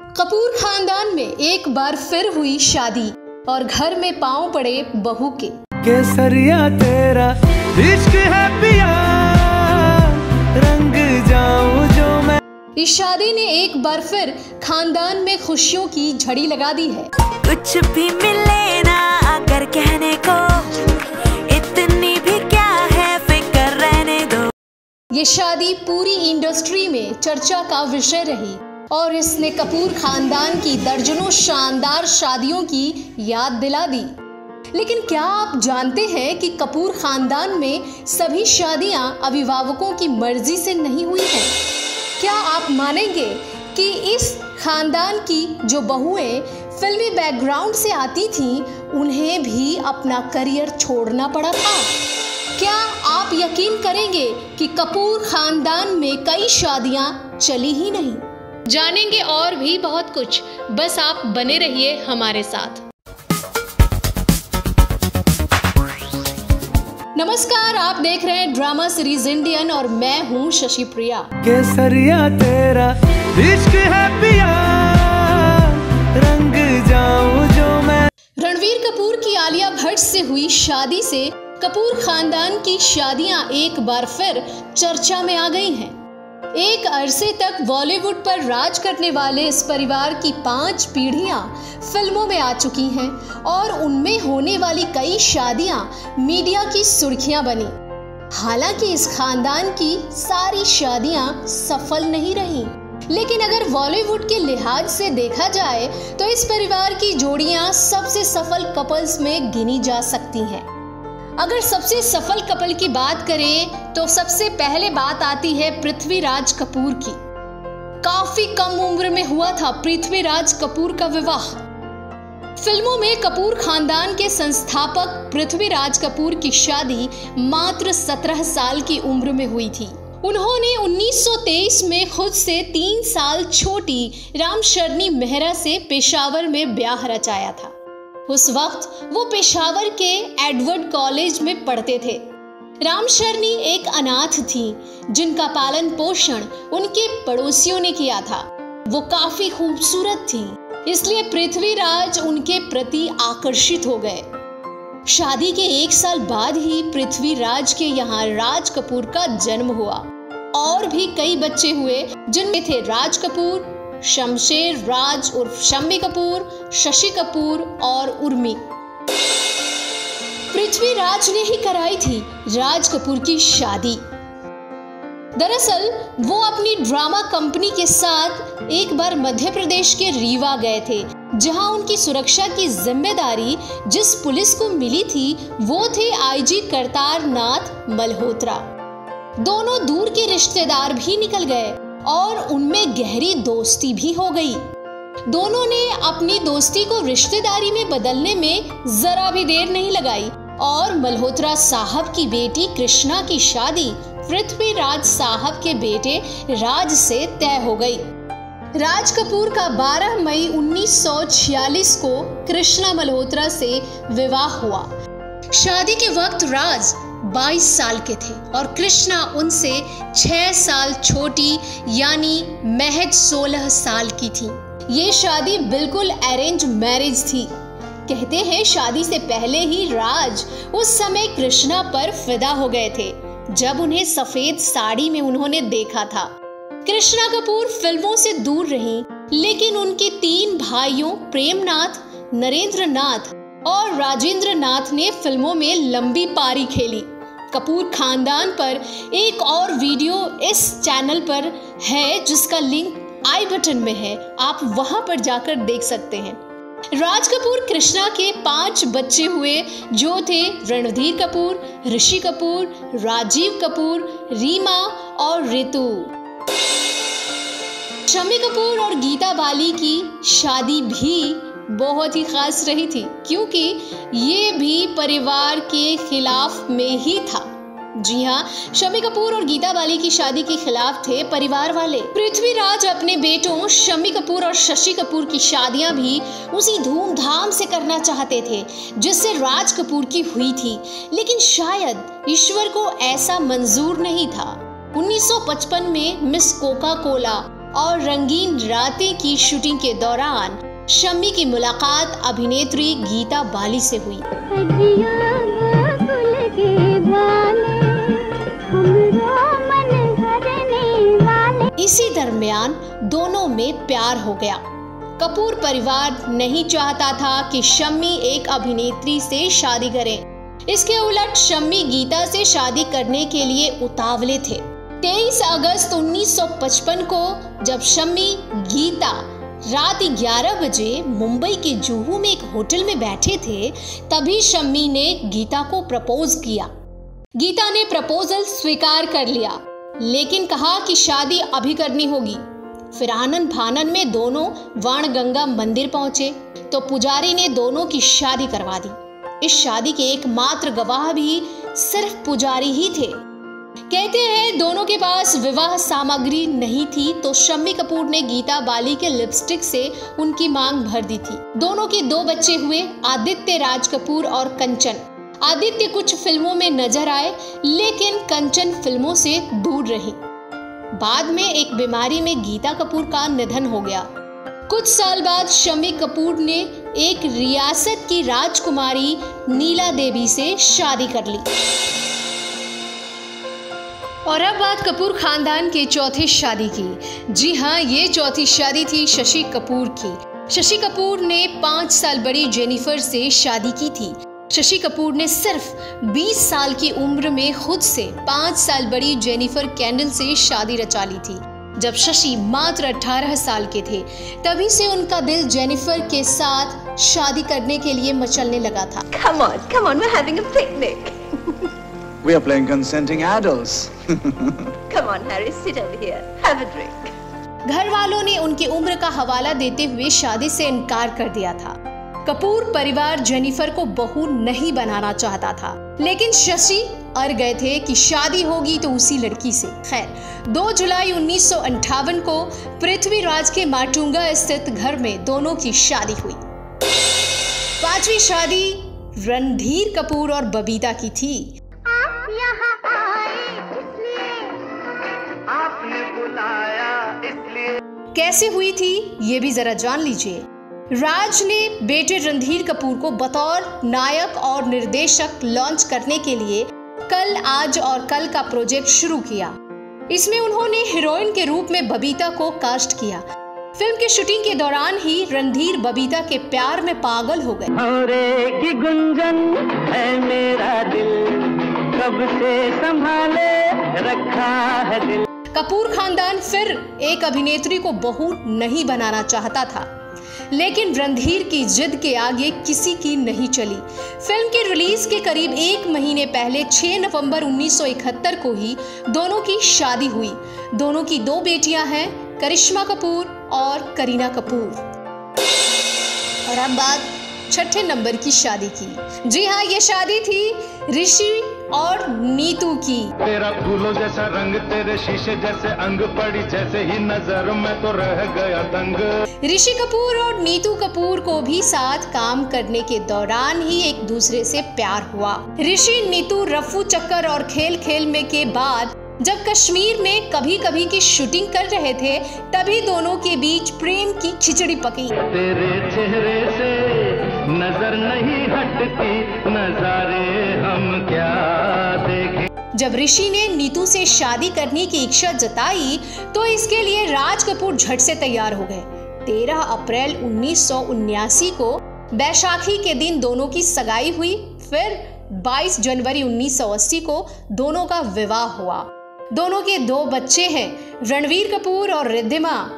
कपूर खानदान में एक बार फिर हुई शादी और घर में पाँव पड़े बहू के। केसरिया तेरा इश्क है पिया रंग जाऊँ जो मैं। इस शादी ने एक बार फिर खानदान में खुशियों की झड़ी लगा दी है। कुछ भी मिले ना अगर कहने को इतनी ये शादी पूरी इंडस्ट्री में चर्चा का विषय रही और इसने कपूर खानदान की दर्जनों शानदार शादियों की याद दिला दी। लेकिन क्या आप जानते हैं कि कपूर खानदान में सभी शादियाँ अभिभावकों की मर्ज़ी से नहीं हुई हैं? क्या आप मानेंगे कि इस खानदान की जो बहुएँ फिल्मी बैकग्राउंड से आती थीं, उन्हें भी अपना करियर छोड़ना पड़ा था? क्या आप यकीन करेंगे कि कपूर खानदान में कई शादियाँ चली ही नहीं? जानेंगे और भी बहुत कुछ। बस आप बने रहिए हमारे साथ। नमस्कार आप देख रहे हैं ड्रामा सीरीज़ इंडियन और मैं हूँ शशि प्रिया। केसरिया तेरा इश्क है पिया रंग जाऊँ जो मैं रणवीर कपूर की आलिया भट्ट से हुई शादी से कपूर खानदान की शादियाँ एक बार फिर चर्चा में आ गई हैं। एक अरसे तक बॉलीवुड पर राज करने वाले इस परिवार की पाँच पीढ़ियाँ फ़िल्मों में आ चुकी हैं और उनमें होने वाली कई शादियाँ मीडिया की सुर्खियाँ बनी। हालाँकि इस खानदान की सारी शादियाँ सफल नहीं रहीं। लेकिन अगर बॉलीवुड के लिहाज से देखा जाए तो इस परिवार की जोड़ियाँ सबसे सफल कपल्स में गिनी जा सकती हैं। अगर सबसे सफल कपल की बात करें तो सबसे पहले बात आती है पृथ्वीराज कपूर की। काफ़ी कम उम्र में हुआ था पृथ्वीराज कपूर का विवाह। फ़िल्मों में कपूर खानदान के संस्थापक पृथ्वीराज कपूर की शादी मात्र 17 साल की उम्र में हुई थी। उन्होंने 1923 में खुद से तीन साल छोटी रामशरणी मेहरा से पेशावर में ब्याह रचाया था। उस वक्त वो पेशावर के एडवर्ड कॉलेज में पढ़ते थे। रामशरणी एक अनाथ थी, जिनका पालन पोषण उनके पड़ोसियों ने किया था। वो काफ़ी खूबसूरत थी, इसलिए पृथ्वीराज उनके प्रति आकर्षित हो गए। शादी के एक साल बाद ही पृथ्वीराज के यहाँ राज कपूर का जन्म हुआ। और भी कई बच्चे हुए, जिनमें थे राज कपूर शमशेर राज उर्फ़ शम्मी कपूर, शशि कपूर और उर्मी। पृथ्वीराज ने ही कराई थी राज कपूर की शादी। दरअसल, वो अपनी ड्रामा कंपनी के साथ एक बार मध्य प्रदेश के रीवा गए थे, जहाँ उनकी सुरक्षा की ज़िम्मेदारी जिस पुलिस को मिली थी, वो थे आईजी करतार नाथ मल्होत्रा। दोनों दूर के रिश्तेदार भी निकल गए। और उनमें गहरी दोस्ती भी हो गई। दोनों ने अपनी दोस्ती को रिश्तेदारी में बदलने में जरा भी देर नहीं लगाई और मल्होत्रा साहब की बेटी कृष्णा की शादी पृथ्वीराज साहब के बेटे राज से तय हो गई। राज कपूर का 12 मई 1946 को कृष्णा मल्होत्रा से विवाह हुआ। शादी के वक्त राज 22 साल के थे और कृष्णा उनसे 6 साल छोटी, यानी महज 16 साल की थी। ये शादी बिल्कुल अरेंज मैरिज थी। कहते हैं शादी से पहले ही राज उस समय कृष्णा पर फिदा हो गए थे, जब उन्हें सफ़ेद साड़ी में उन्होंने देखा था। कृष्णा कपूर फ़िल्मों से दूर रही, लेकिन उनके तीन भाइयों प्रेमनाथ नरेंद्र नाथ और राजेंद्र नाथ ने फ़िल्मों में लंबी पारी खेली। कपूर खानदान पर एक और वीडियो इस चैनल पर है, जिसका लिंक आई बटन में है। आप वहाँ पर जाकर देख सकते हैं। राज कपूर कृष्णा के पाँच बच्चे हुए, जो थे रणधीर कपूर, ऋषि कपूर, राजीव कपूर, रीमा और रितु। शमी कपूर और गीता बाली की शादी भी बहुत ही खास रही थी, क्योंकि ये भी परिवार के खिलाफ में ही था। जी हाँ शमी कपूर और गीता बाली की शादी के खिलाफ थे परिवार वाले। पृथ्वीराज अपने बेटों शमी कपूर और शशि कपूर की शादियाँ भी उसी धूमधाम से करना चाहते थे, जिससे राज कपूर की हुई थी। लेकिन शायद ईश्वर को ऐसा मंजूर नहीं था। 1955 में मिस कोका कोला और रंगीन रातें की शूटिंग के दौरान शम्मी की मुलाकात अभिनेत्री गीता बाली से हुई। इसी दरमियान दोनों में प्यार हो गया। कपूर परिवार नहीं चाहता था कि शम्मी एक अभिनेत्री से शादी करे। इसके उलट शम्मी गीता से शादी करने के लिए उतावले थे। 23 अगस्त 1955 को जब शम्मी गीता रात 11 बजे मुंबई के जुहू में एक होटल में बैठे थे, तभी शम्मी ने गीता को प्रपोज किया। गीता ने प्रपोजल स्वीकार कर लिया, लेकिन कहा कि शादी अभी करनी होगी। फिर आनंद फानन में दोनों वाण गंगा मंदिर पहुँचे तो पुजारी ने दोनों की शादी करवा दी। इस शादी के एकमात्र गवाह भी सिर्फ़ पुजारी ही थे। कहते हैं, दोनों के पास विवाह सामग्री नहीं थी तो शम्मी कपूर ने गीता बाली के लिपस्टिक से उनकी मांग भर दी थी। दोनों के दो बच्चे हुए, आदित्य राज कपूर और कंचन। आदित्य कुछ फ़िल्मों में नज़र आए, लेकिन कंचन फ़िल्मों से दूर रही। बाद में एक बीमारी में गीता कपूर का निधन हो गया। कुछ साल बाद शमी कपूर ने एक रियासत की राजकुमारी नीला देवी से शादी कर ली। और अब बात कपूर खानदान की चौथी शादी की। जी हाँ ये चौथी शादी थी शशि कपूर की। शशि कपूर ने पाँच साल बड़ी जेनिफर से शादी की थी। शशि कपूर ने सिर्फ़ 20 साल की उम्र में खुद से पाँच साल बड़ी जेनिफर कैंडल से शादी रचा ली थी। जब शशि मात्र 18 साल के थे तभी से उनका दिल जेनिफर के साथ शादी करने के लिए मचलने लगा था। Come on, come on, we're having a picnic. We are playing consenting adults. Come on, Harry, sit over here. Have a drink. घर वालों ने उनकी उम्र का हवाला देते हुए शादी से इनकार कर दिया था। कपूर परिवार जेनिफर को बहू नहीं बनाना चाहता था। लेकिन शशि अर गए थे कि शादी होगी तो उसी लड़की से। खैर 2 जुलाई उन्नीस को पृथ्वीराज के माटुंगा स्थित घर में दोनों की शादी हुई। पांचवी शादी रणधीर कपूर और बबीता की थी। आपने बुलाया इसलिए कैसे हुई थी ये भी जरा जान लीजिए। राज ने बेटे रणधीर कपूर को बतौर नायक और निर्देशक लॉन्च करने के लिए कल आज और कल का प्रोजेक्ट शुरू किया। इसमें उन्होंने हीरोइन के रूप में बबीता को कास्ट किया। फ़िल्म की शूटिंग के दौरान ही रणधीर बबीता के प्यार में पागल हो गए। की गुंजन है मेरा दिल कब से संभाले रखा है दिल। कपूर खानदान फिर एक अभिनेत्री को बहू नहीं बनाना चाहता था। लेकिन रणधीर की जिद के आगे किसी की नहीं चली। फ़िल्म के रिलीज़ के करीब एक महीने पहले 6 नवंबर 1971 को ही दोनों की शादी हुई। दोनों की दो बेटियाँ हैं, करिश्मा कपूर और करीना कपूर। और अब बात छठे नंबर की शादी की। जी हाँ ये शादी थी ऋषि और नीतू की। तेरा फूलों जैसा रंग तेरे शीशे जैसे अंग पड़ी जैसे ही नज़र में तो रह गया दंग ऋषि कपूर और नीतू कपूर को भी साथ काम करने के दौरान ही एक दूसरे से प्यार हुआ। ऋषि नीतू रफू चक्कर और खेल खेल में के बाद जब कश्मीर में कभी कभी की शूटिंग कर रहे थे तभी दोनों के बीच प्रेम की खिचड़ी पकी। तेरे चेहरे से नज़र नहीं हटती, नजारे हम क्या देखें? जब ऋषि ने नीतू से शादी करने की इच्छा जताई तो इसके लिए राज कपूर झट से तैयार हो गए। 13 अप्रैल उन्नीस को बैशाखी के दिन दोनों की सगाई हुई, फिर 22 जनवरी 1980 को दोनों का विवाह हुआ। दोनों के दो बच्चे हैं, रणवीर कपूर और रिद्धिमा।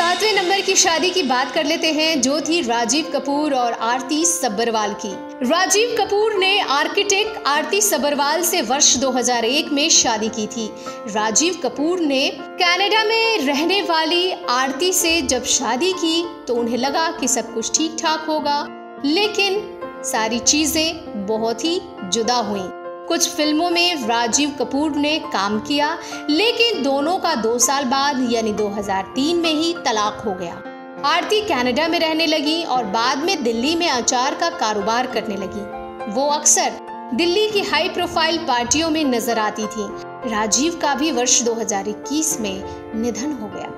सातवें नंबर की शादी की बात कर लेते हैं, जो थी राजीव कपूर और आरती सब्बरवाल की। राजीव कपूर ने आर्किटेक्ट आरती सब्बरवाल से वर्ष 2001 में शादी की थी। राजीव कपूर ने कनाडा में रहने वाली आरती से जब शादी की तो उन्हें लगा कि सब कुछ ठीक ठाक होगा। लेकिन सारी चीज़ें बहुत ही जुदा हुई। कुछ फ़िल्मों में राजीव कपूर ने काम किया, लेकिन दोनों का दो साल बाद, यानी 2003 में ही तलाक हो गया। आरती कनाडा में रहने लगी और बाद में दिल्ली में अचार का कारोबार करने लगी। वो अक्सर दिल्ली की हाई प्रोफ़ाइल पार्टियों में नज़र आती थी। राजीव का भी वर्ष 2021 में निधन हो गया।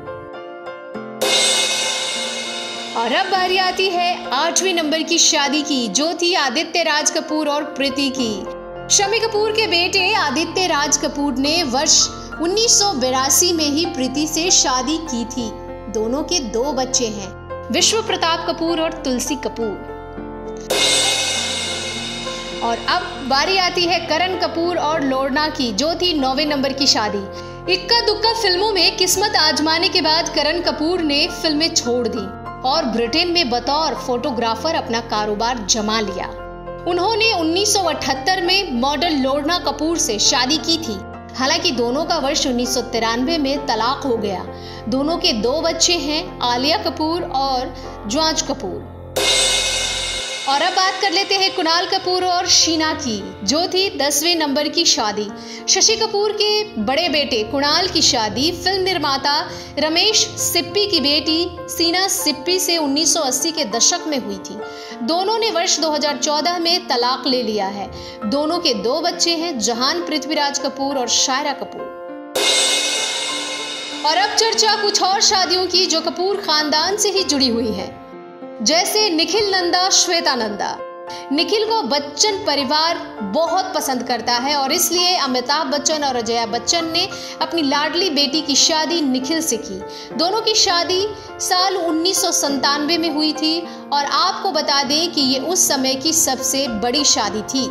और अब बारी आती है आठवीं नंबर की शादी की, जो थी आदित्य राज कपूर और प्रीति की। शमी कपूर के बेटे आदित्य राज कपूर ने वर्ष उन्नीस में ही प्रीति से शादी की थी। दोनों के दो बच्चे हैं, विश्व प्रताप कपूर और तुलसी कपूर। और अब बारी आती है करण कपूर और लोरना की, जो थी नौवे नंबर की शादी। इक्का दुक्का फ़िल्मों में किस्मत आजमाने के बाद करण कपूर ने फ़िल्में छोड़ दी और ब्रिटेन में बतौर फोटोग्राफर अपना कारोबार जमा लिया। उन्होंने 1978 में मॉडल लोरना कपूर से शादी की थी। हालाँकि दोनों का वर्ष उन्नीस सौ तिरानवे में तलाक हो गया। दोनों के दो बच्चे हैं, आलिया कपूर और ज्वाज कपूर। और अब बात कर लेते हैं कुणाल कपूर और शीना की, जो थी दसवें नंबर की शादी। शशि कपूर के बड़े बेटे कुणाल की शादी, फ़िल्म निर्माता रमेश सिप्पी की बेटी सीना सिप्पी से 1980 के दशक में हुई थी। दोनों ने वर्ष 2014 में तलाक ले लिया है। दोनों के दो बच्चे हैं, जहान पृथ्वीराज कपूर और शायरा कपूर। और अब चर्चा कुछ और शादियों की, जो कपूर खानदान से ही जुड़ी हुई है। जैसे निखिल नंदा, श्वेता नंदा। निखिल को बच्चन परिवार बहुत पसंद करता है और इसलिए अमिताभ बच्चन और अजया बच्चन ने अपनी लाडली बेटी की शादी निखिल से की। दोनों की शादी साल उन्नीस में हुई थी और आपको बता दें कि ये उस समय की सबसे बड़ी शादी थी।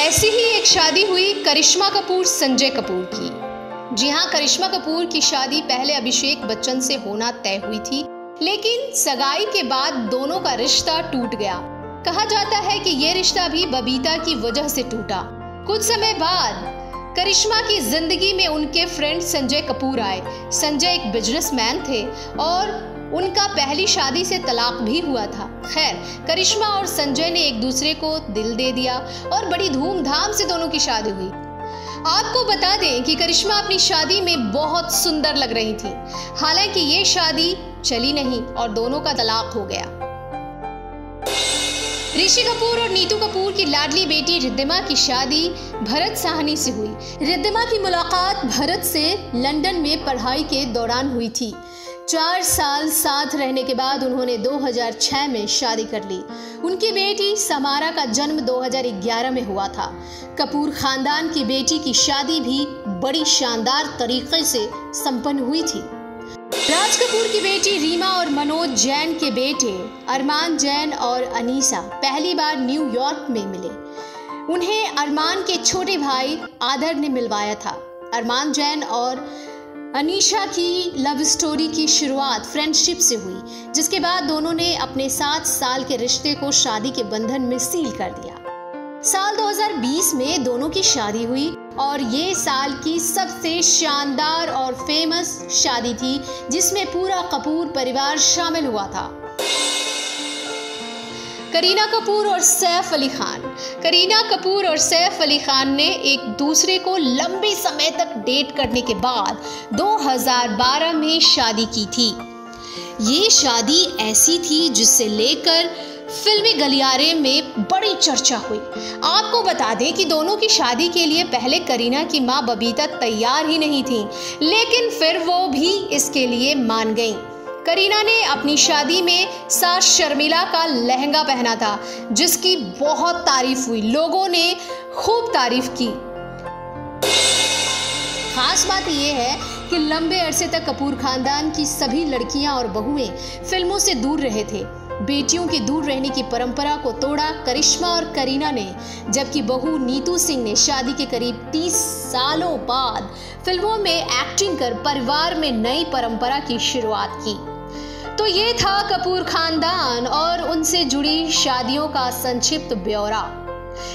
ऐसी ही एक शादी हुई करिश्मा कपूर, संजय कपूर की। जी हाँ करिश्मा कपूर की शादी पहले अभिषेक बच्चन से होना तय हुई थी। लेकिन सगाई के बाद दोनों का रिश्ता टूट गया। कहा जाता है कि ये रिश्ता भी बबीता की वजह से टूटा। कुछ समय बाद करिश्मा की ज़िंदगी में उनके फ्रेंड संजय कपूर आए। संजय एक बिजनेसमैन थे और उनका पहली शादी से तलाक भी हुआ था। खैर, करिश्मा और संजय ने एक दूसरे को दिल दे दिया और बड़ी धूमधाम से दोनों की शादी हुई। आपको बता दें कि करिश्मा अपनी शादी में बहुत सुंदर लग रही थी। हालाँकि ये शादी चली नहीं और दोनों का तलाक हो गया। ऋषि कपूर और नीतू कपूर की लाडली बेटी रिद्धिमा की शादी भरत साहनी से हुई। रिद्धिमा की मुलाकात भरत से लंदन में पढ़ाई के दौरान हुई थी। चार साल साथ रहने के बाद उन्होंने 2006 में शादी कर ली। उनकी बेटी समारा का जन्म 2011 में हुआ था। कपूर खानदान की बेटी की शादी भी बड़ी शानदार तरीके से संपन्न हुई थी। राज कपूर की बेटी रीमा और मनोज जैन के बेटे अरमान जैन और अनीसा पहली बार न्यूयॉर्क में मिले। उन्हें अरमान के छोटे भाई आदर ने मिलवाया था। अरमान जैन और अनीशा की लव स्टोरी की शुरुआत फ्रेंडशिप से हुई, जिसके बाद दोनों ने अपने सात साल के रिश्ते को शादी के बंधन में सील कर दिया। साल 2020 में दोनों की शादी हुई। और ये साल की सबसे शानदार और फ़ेमस शादी थी, जिसमें पूरा कपूर परिवार शामिल हुआ था। करीना कपूर और सैफ अली खान। करीना कपूर और सैफ अली खान ने एक दूसरे को लंबे समय तक डेट करने के बाद 2012 में शादी की थी। ये शादी ऐसी थी जिससे लेकर फिल्मी गलियारे में बड़ी चर्चा हुई। आपको बता दें कि दोनों की शादी के लिए पहले करीना की माँ बबीता तैयार ही नहीं थी, लेकिन फिर वो भी इसके लिए मान गई। करीना ने अपनी शादी में सास शर्मिला का लहंगा पहना था, जिसकी बहुत तारीफ़ हुई। लोगों ने खूब तारीफ़ की। खास बात यह है कि लंबे अरसे तक कपूर खानदान की सभी लड़कियाँ और बहुएँ फ़िल्मों से दूर रहे थे। बेटियों के दूर रहने की परंपरा को तोड़ा करिश्मा और करीना ने, जबकि बहू नीतू सिंह ने शादी के करीब 30 सालों बाद फ़िल्मों में एक्टिंग कर परिवार में नई परंपरा की शुरुआत की। तो ये था कपूर खानदान और उनसे जुड़ी शादियों का संक्षिप्त ब्यौरा।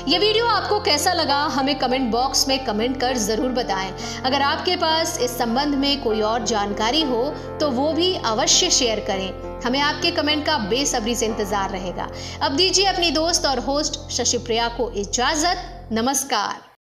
ये वीडियो आपको कैसा लगा, हमें कमेंट बॉक्स में कमेंट कर ज़रूर बताएँ। अगर आपके पास इस संबंध में कोई और जानकारी हो तो वो भी अवश्य शेयर करें। हमें आपके कमेंट का बेसब्री से इंतज़ार रहेगा। अब दीजिए अपनी दोस्त और होस्ट शशि प्रिया को इजाज़त। नमस्कार।